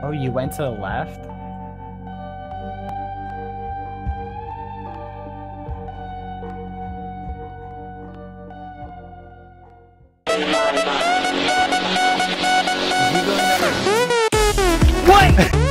Oh, you went to the left? What?